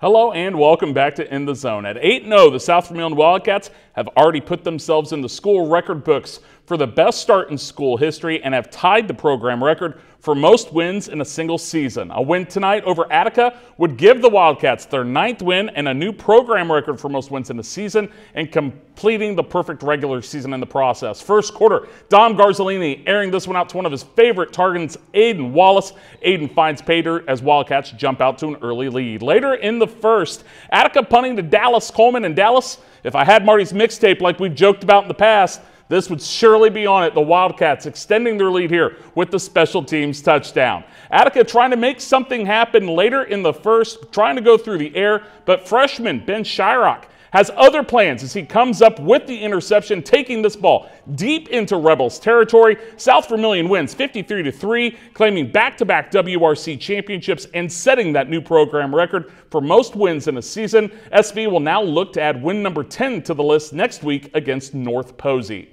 Hello and welcome back to In the Zone. At 8 0, the South Vermillion Wildcats have already put themselves in the school record books for the best start in school history and have tied the program record for most wins in a single season. A win tonight over Attica would give the Wildcats their ninth win and a new program record for most wins in a season and completing the perfect regular season in the process. First quarter, Dom Garzolini airing this one out to one of his favorite targets, Aiden Wallace. Aiden finds Pater as Wildcats jump out to an early lead. Later in the first, Attica punting to Dallas Coleman and Dallas. If I had Marty's mixtape like we've joked about in the past, this would surely be on it. The Wildcats extending their lead here with the special teams touchdown. Attica trying to make something happen later in the first, trying to go through the air, but freshman Ben Shyrock has other plans as he comes up with the interception, taking this ball deep into Rebels territory. South Vermillion wins 53 to 3, claiming back-to-back WRC championships and setting that new program record for most wins in a season. SV will now look to add win number 10 to the list next week against North Posey.